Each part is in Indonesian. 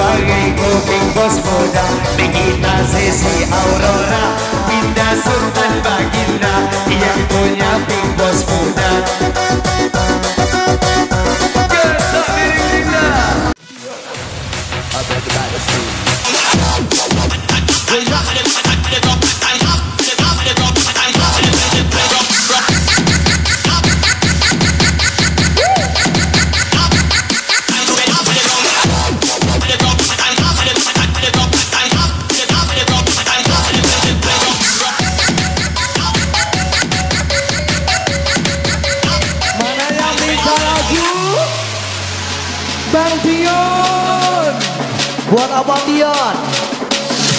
Wangi kuping bos muda Begita sesi Aurora Pindah Sultan Baginda Yang punya pink bos muda Gesok miring Linda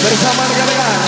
Bersama rekan-rekan,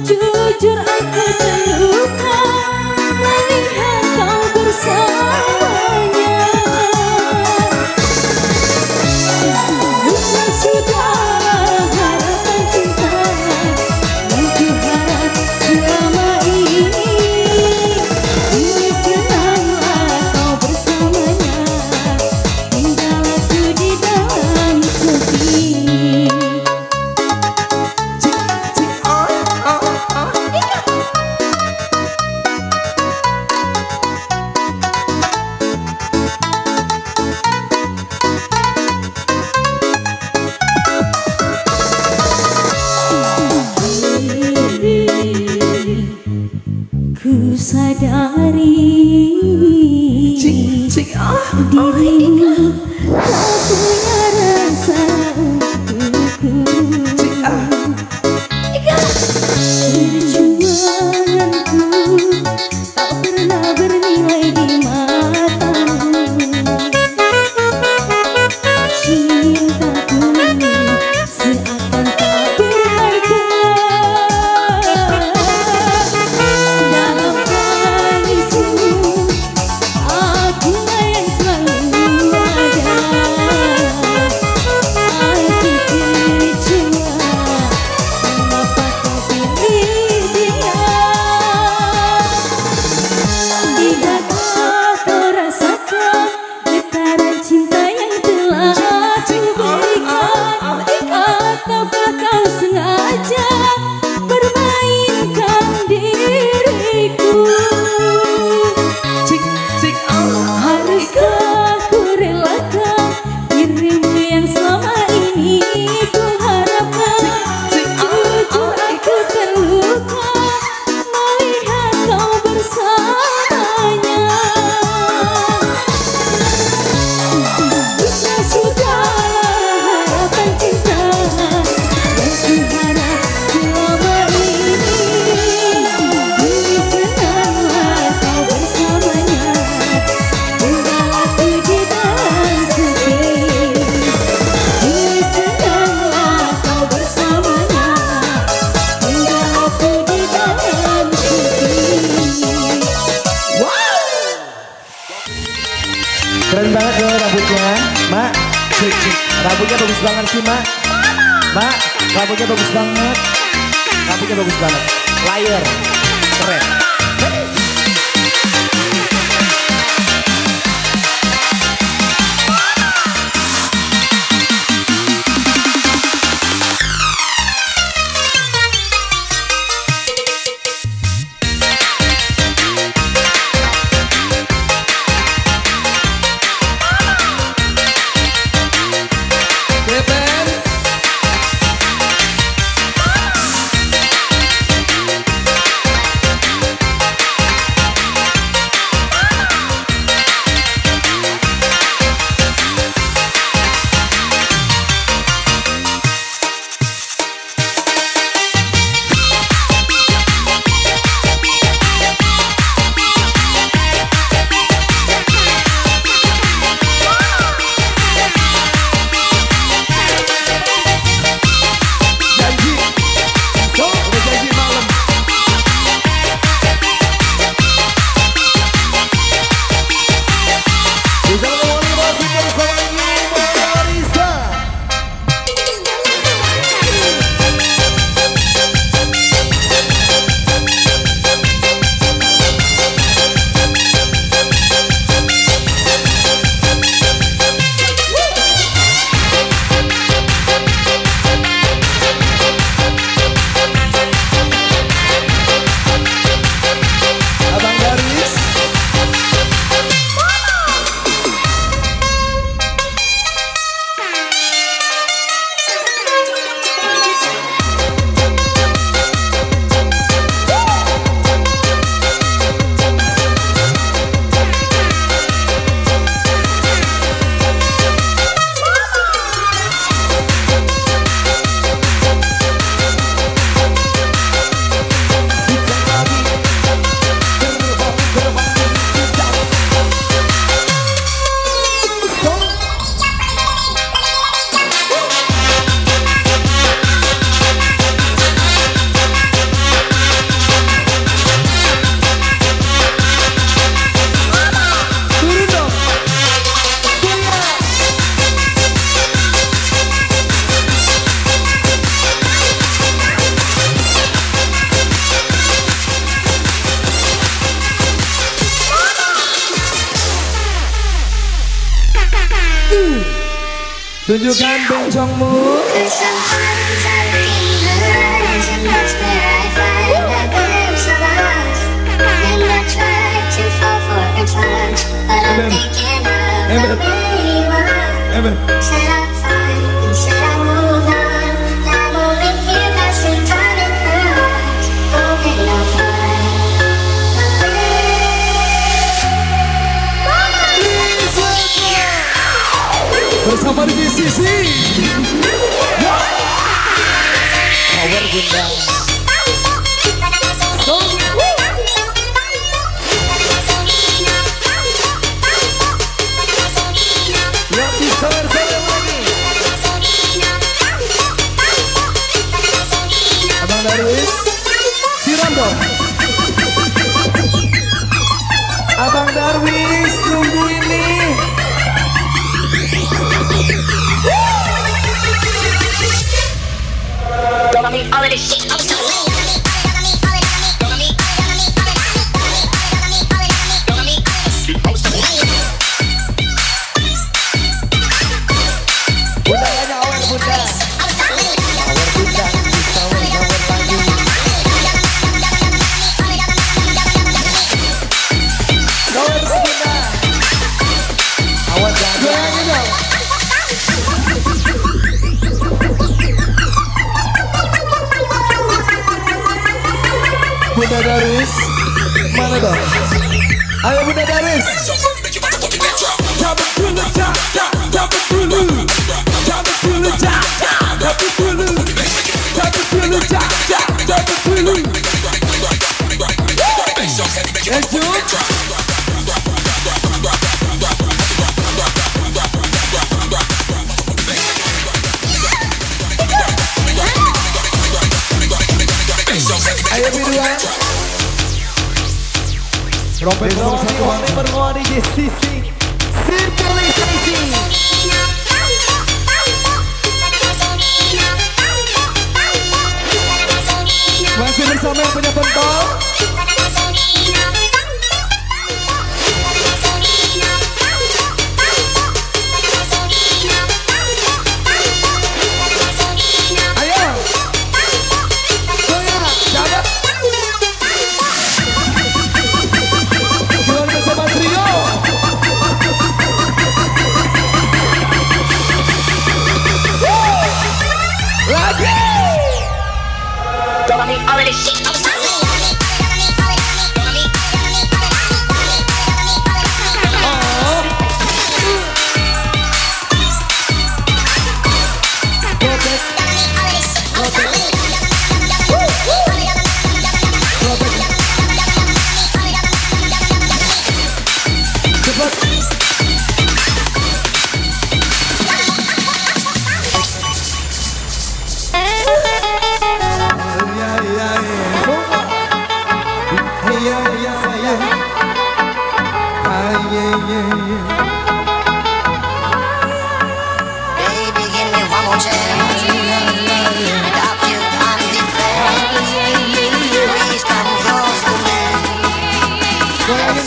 Jujur aku teluh Rambutnya bagus banget sih, Mak. Mak, rambutnya bagus banget. Rambutnya bagus banget. Layer. Keren. Tunjukkan bencongmu. Ember. Ember. Ember. Bersama Riki Sisi Power Gundam. on me, all of this shit. I'm so Rompet nomor satu Wali Perwari di sisi Sirkulasi bisa main punya pentol with a shit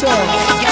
yourself.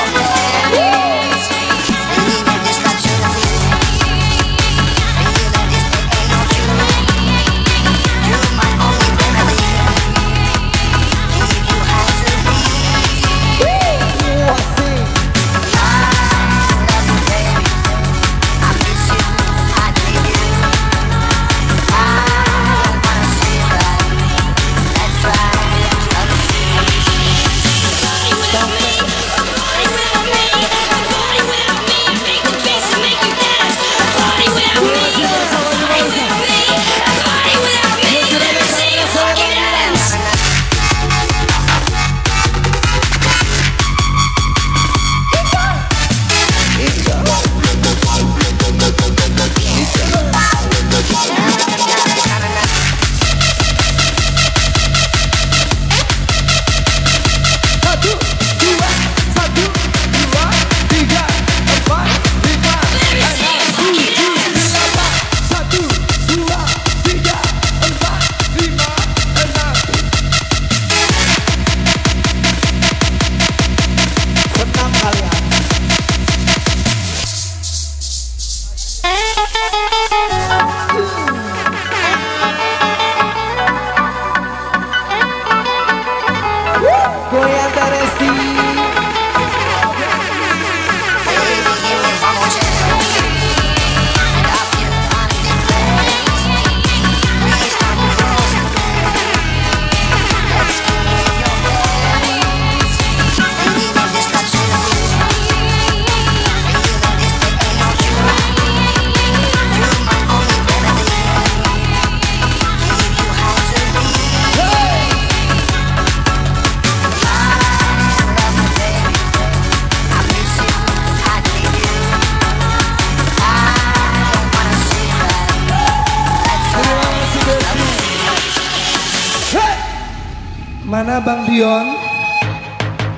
Dion?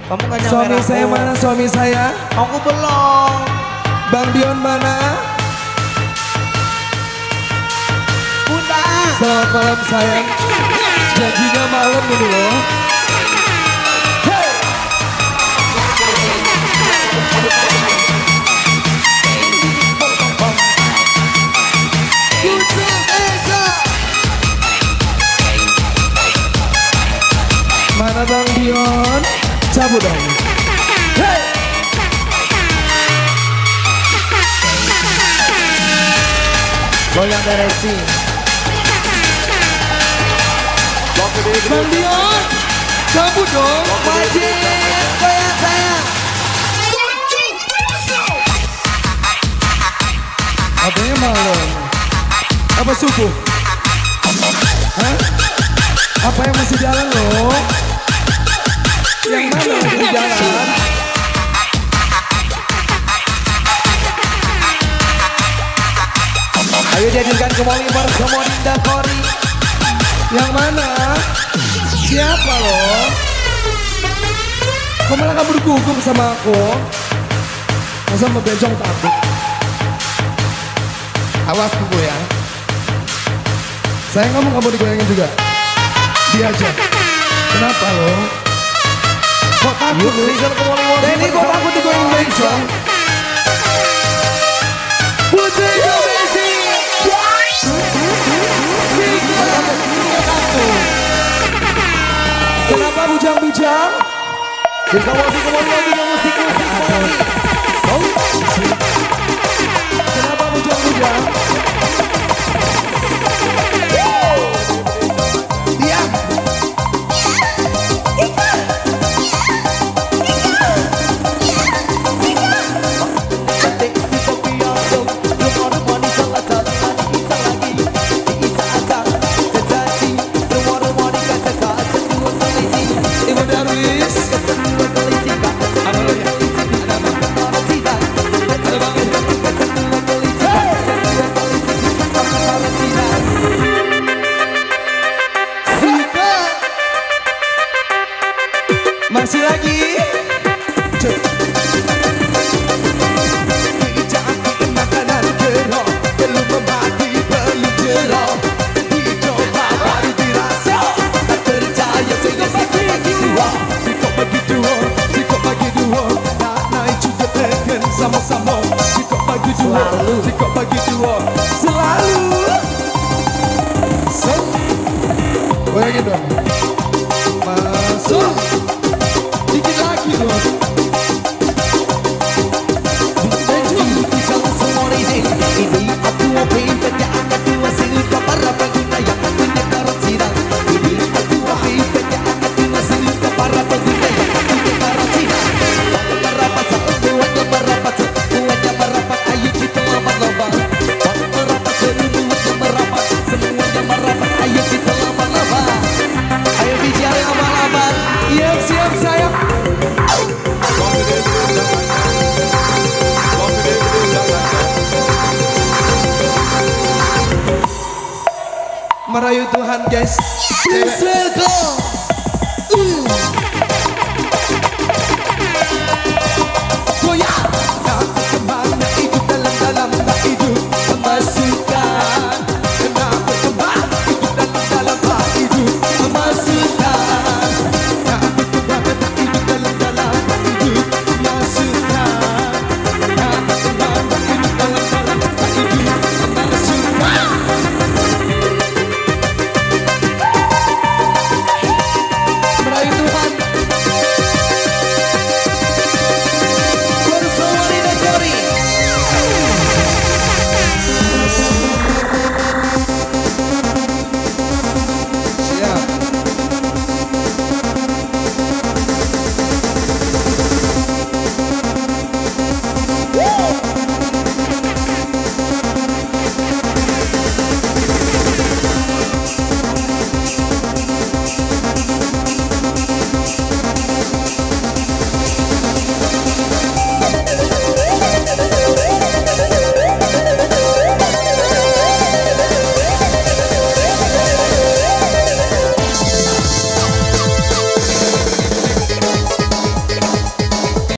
Kamu gak Suami saya mana suami saya? Aku belum. Bang Dion mana? Bunda. Selamat malam sayang. Janjinya malam ini loh. Mana Bang Dion? Cabut dong. Hey! Goyang direksi. Bang Dion, cabut dong. Wajib goyang saya. Katanya malam. Apa subuh? Hah? Apa yang masih jalan loh? Yang mana yang masih jalan? Ayo dihadirkan kembali bersama Dinda Kori. Yang mana? Siapa loh? Kau malah kabur gugup sama aku? Masa mau bencong takut? Awas dulu ya. Sayang kamu kamu digoyangin juga? Dia aja. Kenapa lo? Kok takut lu? Season kembali bersama Denny kok takut digoyangin bencong? Putri Domesi! Kenapa bujang-bujang? Sisa musik kembali lagi dengan musik